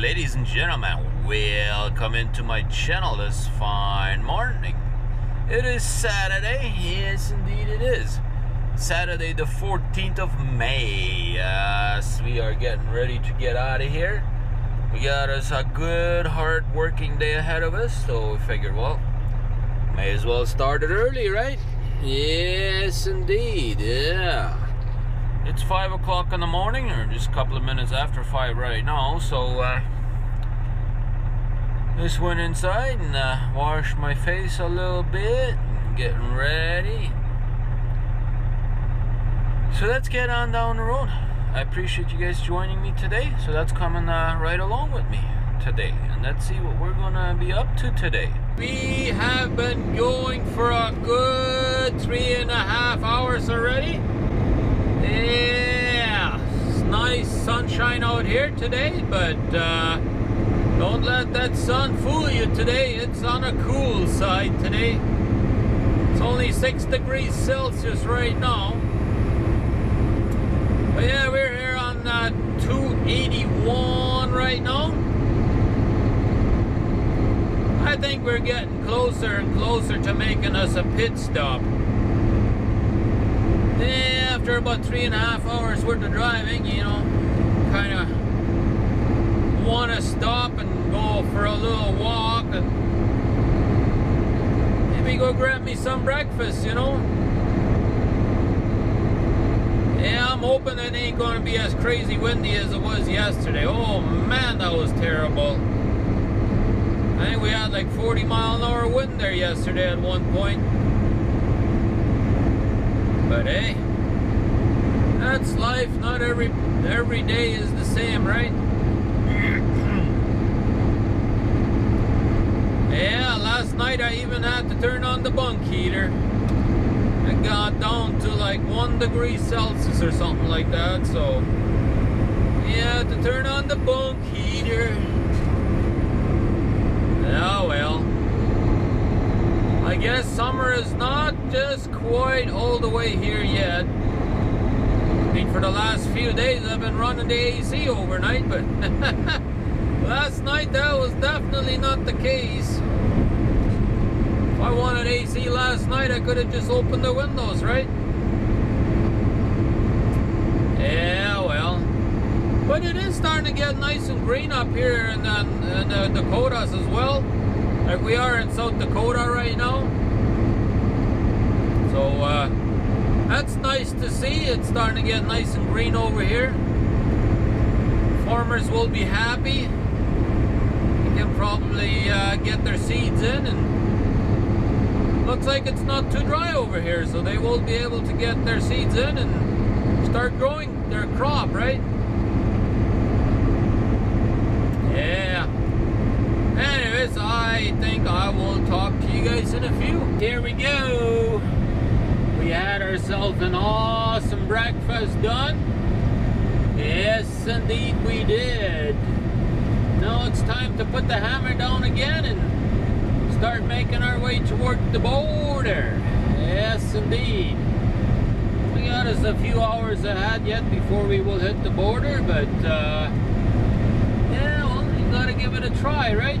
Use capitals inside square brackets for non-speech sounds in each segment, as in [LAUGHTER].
ladies and gentlemen, welcome into my channel this fine morning. It is Saturday, yes indeed it is. Saturday the 14th of May. Yes, we are getting ready to get out of here. We got us a good hard working day ahead of us, so we figured, well, may as well start it early, right? Yes indeed, yeah. It's 5 o'clock in the morning, or just a couple of minutes after 5 right now, so uh, just went inside and uh, washed my face a little bit, getting ready. So let's get on down the road. I appreciate you guys joining me today, so that's coming uh, right along with me today. And let's see what we're gonna be up to today. We have been going for a good three and a half hours already. Yeah, it's nice sunshine out here today, but uh, don't let that sun fool you today. It's on a cool side today. It's only 6 degrees Celsius right now. But yeah, we're here on uh, 281 right now. I think we're getting closer and closer to making us a pit stop. Yeah, after about three and a half hours worth of driving, you know, kind of want to stop and go for a little walk and maybe go grab me some breakfast, you know. Yeah, I'm hoping it ain't going to be as crazy windy as it was yesterday. Oh man, that was terrible. I think we had like 40 mile an hour wind there yesterday at one point. But hey, that's life. Not every every day is the same, right? [CLEARS THROAT] yeah, last night I even had to turn on the bunk heater. It got down to like one degree Celsius or something like that, so yeah, to turn on the bunk heater. Oh well. I guess summer is not just quite all the way here yet I mean, for the last few days I've been running the AC overnight, but [LAUGHS] last night that was definitely not the case. If I wanted AC last night, I could have just opened the windows, right? Yeah, well. But it is starting to get nice and green up here in the, in the Dakotas as well. Like we are in South Dakota right now. So, uh, that's nice to see. It's starting to get nice and green over here. Farmers will be happy. They can probably uh, get their seeds in and looks like it's not too dry over here so they will be able to get their seeds in and start growing their crop, right? Yeah. Anyways, I think I will talk to you guys in a few. Here we go. Had ourselves an awesome breakfast done. Yes, indeed we did. Now it's time to put the hammer down again and start making our way toward the border. Yes, indeed. We got us a few hours ahead yet before we will hit the border, but uh, yeah, well, you gotta give it a try, right?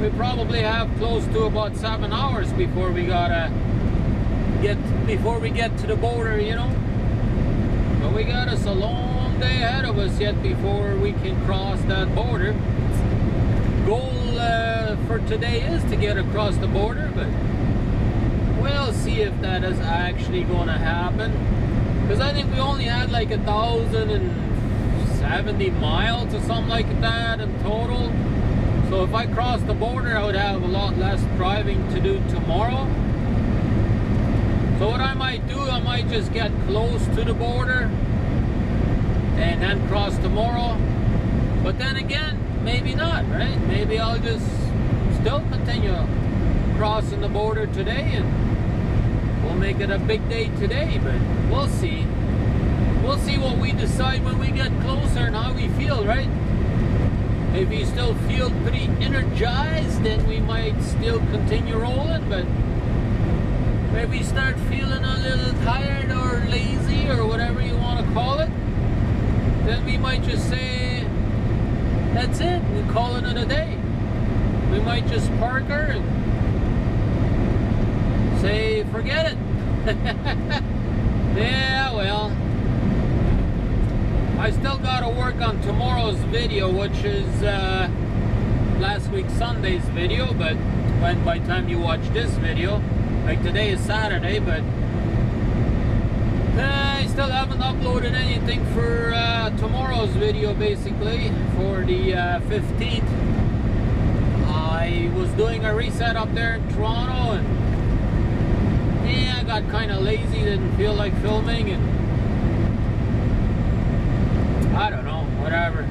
we probably have close to about seven hours before we gotta get before we get to the border you know? But we got us a long day ahead of us yet before we can cross that border. Goal uh, for today is to get across the border but we'll see if that is actually gonna happen. Because I think we only had like a thousand and seventy miles or something like that in total. So if I cross the border, I would have a lot less driving to do tomorrow. So what I might do, I might just get close to the border and then cross tomorrow. But then again, maybe not, right? Maybe I'll just still continue crossing the border today and we'll make it a big day today, but we'll see. We'll see what we decide when we get closer and how we feel, right? If you still feel pretty energized, then we might still continue rolling, but we start feeling a little tired or lazy or whatever you want to call it, then we might just say, that's it. We call it a day. We might just park her and say, forget it. [LAUGHS] yeah, well. I still got to work on tomorrow's video, which is uh, last week Sunday's video, but when by the time you watch this video, like today is Saturday, but uh, I still haven't uploaded anything for uh, tomorrow's video basically for the uh, 15th. I was doing a reset up there in Toronto and yeah, I got kind of lazy, didn't feel like filming and I don't know, whatever.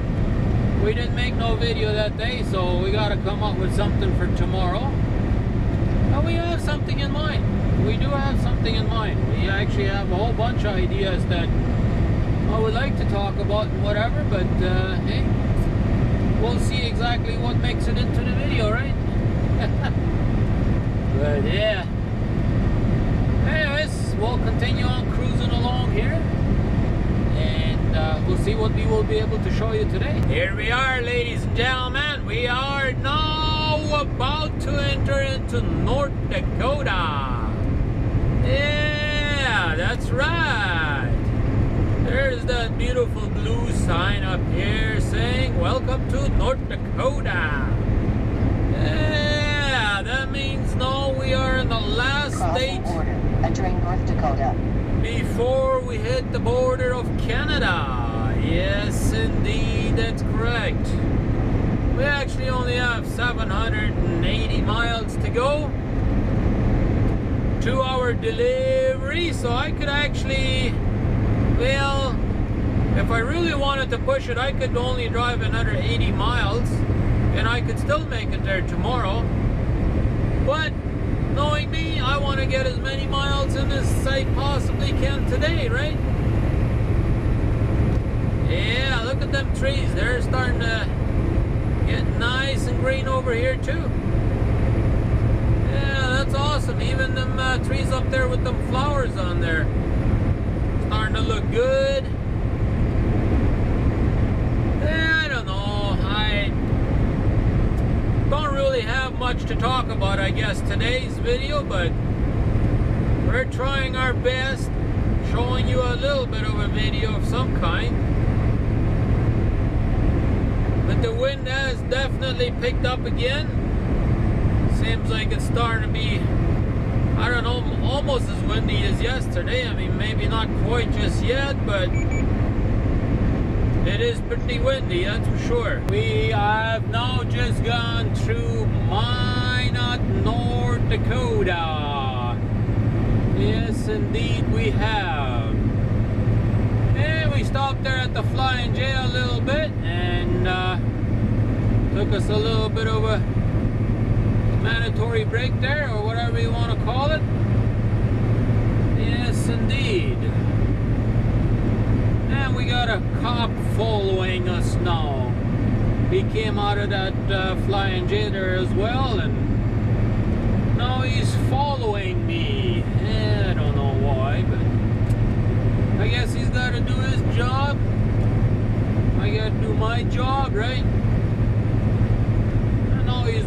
We didn't make no video that day, so we got to come up with something for tomorrow. We have something in mind we do have something in mind. We actually have a whole bunch of ideas that I would like to talk about and whatever, but uh, hey, we'll see exactly what makes it into the video, right? [LAUGHS] but yeah. Anyways, we'll continue on cruising along here. And uh, we'll see what we will be able to show you today. Here we are, ladies and gentlemen. We are now about to enter into North Dakota. Yeah, that's right. There's that beautiful blue sign up here saying, Welcome to North Dakota. Yeah, that means no, we are in the last Crossing state border, entering North Dakota. before we hit the border of Canada. Yes, indeed, that's correct. We actually only have 780 miles to go. Two hour delivery so I could actually well if I really wanted to push it I could only drive another 80 miles and I could still make it there tomorrow. But knowing me I want to get as many miles in as I possibly can today right? Yeah look at them trees. They're starting to get nice and green over here too Yeah, that's awesome. Even them uh, trees up there with them flowers on there. Starting to look good. I don't know. I don't really have much to talk about, I guess, today's video, but we're trying our best, showing you a little bit of a video of some kind. The wind has definitely picked up again seems like it's starting to be, I don't know, almost as windy as yesterday. I mean, maybe not quite just yet, but it is pretty windy, that's for sure. We have now just gone through Minot, North Dakota. Yes, indeed we have. And we stopped there at the Flying J a little bit and uh, took us a little bit of a mandatory break there, or whatever you want to call it. Yes, indeed. And we got a cop following us now. He came out of that uh, flying J there as well, and now he's following me. Eh, I don't know why, but I guess he's got to do his job. I got to do my job, right?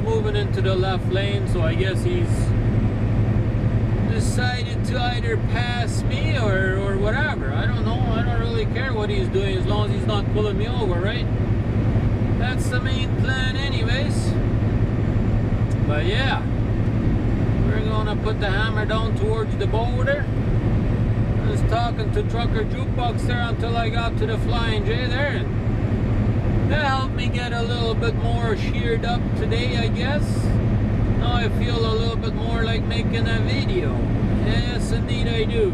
Moving into the left lane, so I guess he's decided to either pass me or, or whatever. I don't know. I don't really care what he's doing as long as he's not pulling me over, right? That's the main plan anyways. But yeah, we're gonna put the hammer down towards the border. I was talking to Trucker Jukebox there until I got to the Flying J there. That helped me get a little bit more sheared up today, I guess. Now I feel a little bit more like making a video. Yes, indeed I do.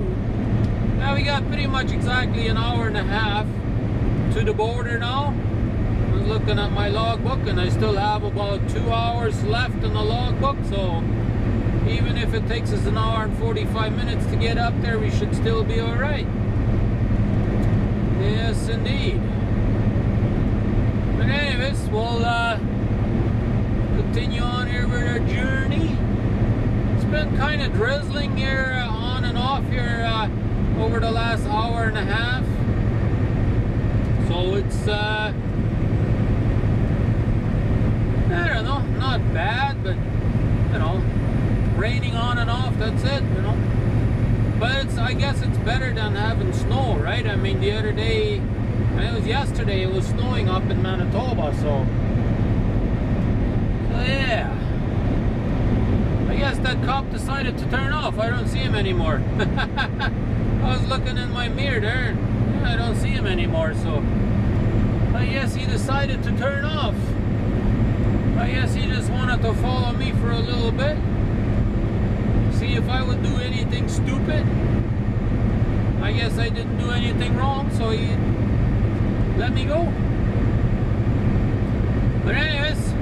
Now we got pretty much exactly an hour and a half to the border now. I was looking at my logbook and I still have about two hours left in the logbook, so even if it takes us an hour and 45 minutes to get up there, we should still be alright. Yes, indeed. Anyways, we'll uh, continue on here with our journey. It's been kind of drizzling here uh, on and off here uh, over the last hour and a half. So it's uh, I don't know, not bad, but you know, raining on and off. That's it, you know. But it's, I guess it's better than having snow, right? I mean, the other day, and it was yesterday, it was snowing up in Manitoba, so. So yeah. I guess that cop decided to turn off. I don't see him anymore. [LAUGHS] I was looking in my mirror there, and I don't see him anymore, so. I guess he decided to turn off. I guess he just wanted to follow me for a little bit. See if I would do anything stupid. I guess I didn't do anything wrong, so he let me go. But anyways,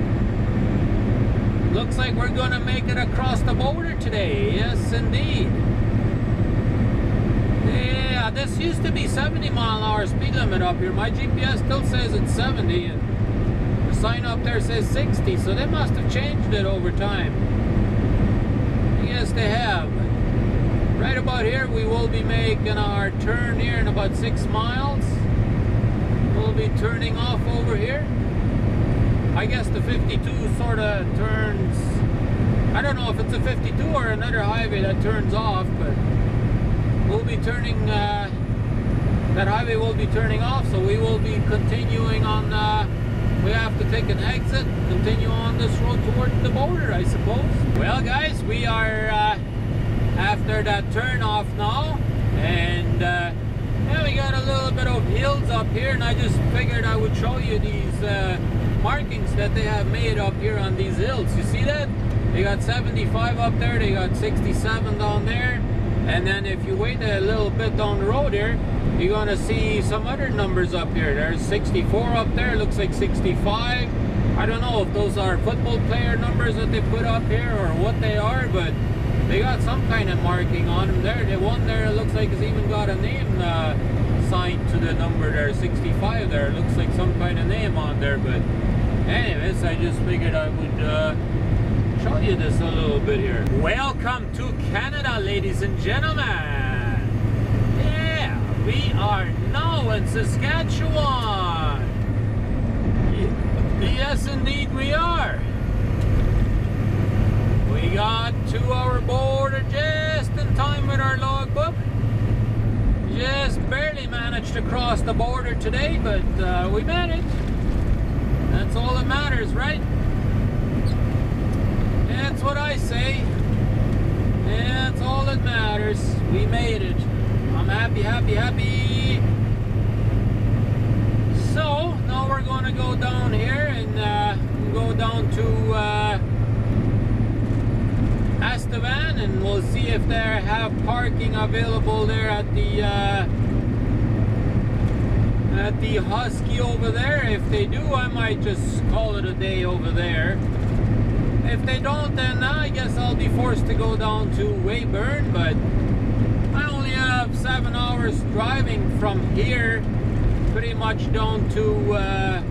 looks like we're gonna make it across the border today. Yes, indeed. Yeah, this used to be 70 mile an hour speed limit up here. My GPS still says it's 70 and the sign up there says 60, so they must have changed it over time. Yes, they have. Right about here, we will be making our turn here in about six miles. We'll be turning off over here. I guess the 52 sort of turns. I don't know if it's a 52 or another highway that turns off, but we'll be turning. Uh, that highway will be turning off, so we will be continuing on. Uh, we have to take an exit, continue on this road toward the border, I suppose. Well, guys, we are uh, after that turn off now, and uh, yeah, we got a little bit of hills up here, and I just figured I would show you these uh, markings that they have made up here on these hills. You see that? They got 75 up there, they got 67 down there, and then if you wait a little bit down the road here, you're gonna see some other numbers up here. There's 64 up there, looks like 65. I don't know if those are football player numbers that they put up here or what they are, but they got some kind of marking on them there. The one there looks like it's even got a name uh, signed to the number there, 65 there. Looks like some kind of name on there, but anyways, I just figured I would uh, show you this a little bit here. Welcome to Canada, ladies and gentlemen. Yeah, we are now in Saskatchewan. Yes, indeed, we are. We got to our border just in time with our logbook. Just barely managed to cross the border today, but uh, we it. That's all that matters, right? That's what I say. That's all that matters. We made it. I'm happy, happy, happy. So, now we're going to go down here and uh, go down to uh, Estevan and we'll see if they have parking available there at the uh, at the Husky over there. If they do, I might just call it a day over there. If they don't, then uh, I guess I'll be forced to go down to Weyburn, but I only have seven hours driving from here, pretty much down to uh,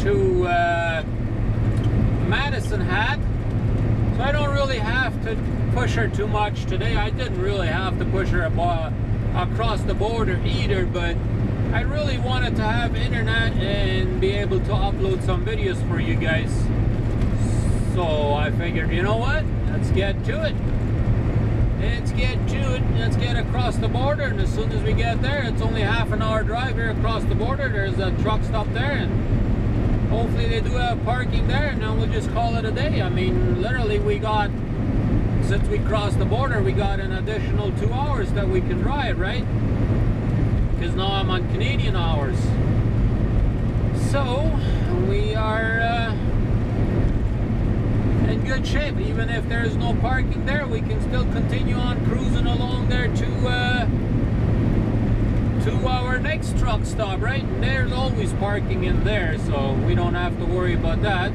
to uh, Medicine Hat. So I don't really have to push her too much today. I didn't really have to push her across the border either, but I really wanted to have internet and be able to upload some videos for you guys. So I figured, you know what? Let's get to it. Let's get to it. Let's get across the border, and as soon as we get there, it's only half an hour drive here across the border. There's a truck stop there, and hopefully they do have parking there, and then we'll just call it a day. I mean, literally, we got since we crossed the border, we got an additional two hours that we can drive, right? Because now I'm on Canadian hours. So we are uh, in good shape. Even if there's no parking there, we can still continue on cruising along there to uh, to our next truck stop, right? There's always parking in there, so we don't have to worry about that.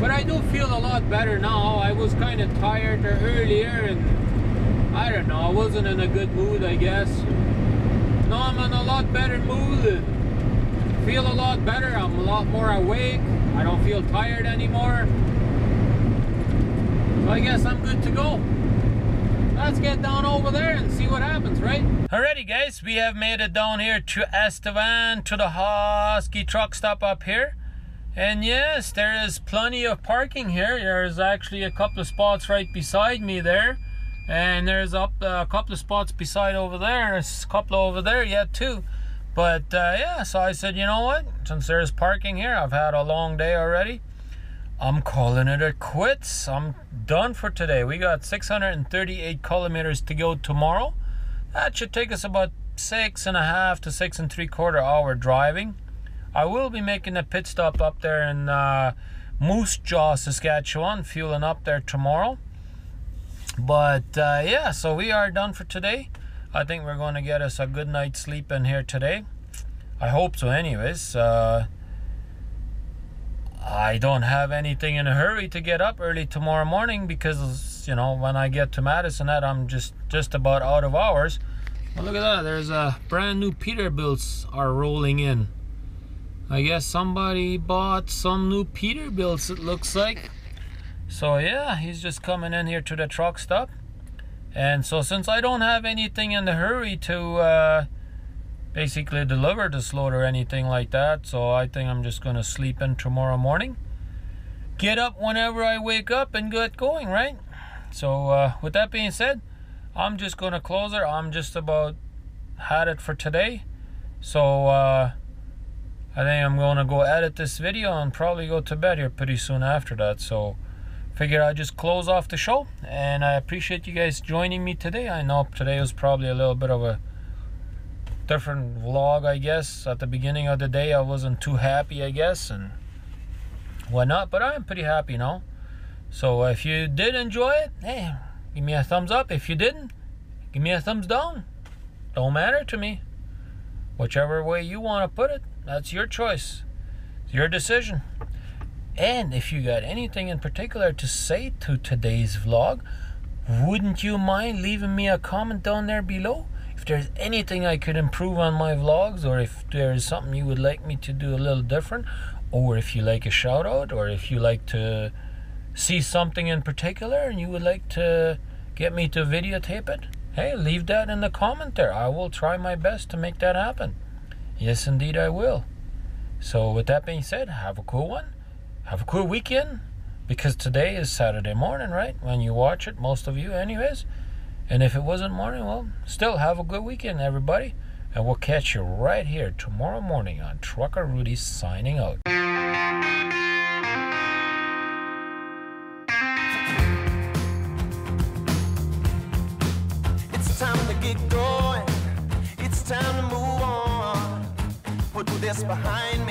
But I do feel a lot better now. I was kind of tired earlier, and I don't know, I wasn't in a good mood, I guess. Now I'm in a lot better mood. Feel a lot better. I'm a lot more awake. I don't feel tired anymore. So I guess I'm good to go. Let's get down over there and see what happens, right? Alrighty, guys, we have made it down here to Estevan to the Husky truck stop up here. And yes, there is plenty of parking here. There's actually a couple of spots right beside me there. And there's up uh, a couple of spots beside over there. There's a couple over there yet too. But uh, yeah, so I said, you know what? Since there's parking here, I've had a long day already. I'm calling it a quits. I'm done for today. We got 638 kilometers to go tomorrow. That should take us about six and a half to six and three quarter hour driving. I will be making a pit stop up there in uh, Moose Jaw, Saskatchewan, fueling up there tomorrow. But uh, yeah, so we are done for today. I think we're going to get us a good night's sleep in here today. I hope so, anyways. Uh, I don't have anything in a hurry to get up early tomorrow morning because you know when I get to Madison, that I'm just just about out of hours. Well, look at that. There's a brand new Peterbilts are rolling in. I guess somebody bought some new Peterbilts. It looks like. So yeah, he's just coming in here to the truck stop. And so since I don't have anything in the hurry to uh, basically deliver this load or anything like that, so I think I'm just gonna sleep in tomorrow morning. Get up whenever I wake up and get going, right? So uh, with that being said, I'm just gonna close it. I'm just about had it for today. So uh, I think I'm gonna go edit this video and probably go to bed here pretty soon after that. So figure I'd just close off the show and I appreciate you guys joining me today. I know today was probably a little bit of a different vlog I guess. At the beginning of the day I wasn't too happy I guess and whatnot but I'm pretty happy now. So if you did enjoy it, hey, give me a thumbs up. If you didn't, give me a thumbs down. Don't matter to me. Whichever way you want to put it, that's your choice. It's your decision. And if you got anything in particular to say to today's vlog, wouldn't you mind leaving me a comment down there below? There's anything I could improve on my vlogs, or if there's something you would like me to do a little different, or if you like a shout out, or if you like to see something in particular and you would like to get me to videotape it, hey, leave that in the comment there. I will try my best to make that happen. Yes, indeed, I will. So, with that being said, have a cool one have a cool weekend because today is Saturday morning, right? When you watch it, most of you, anyways. And if it wasn't morning, well, still have a good weekend, everybody. And we'll catch you right here tomorrow morning on Trucker Rudi signing out. It's time to get going. It's time to move on. Put this behind me.